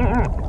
Mm-hmm.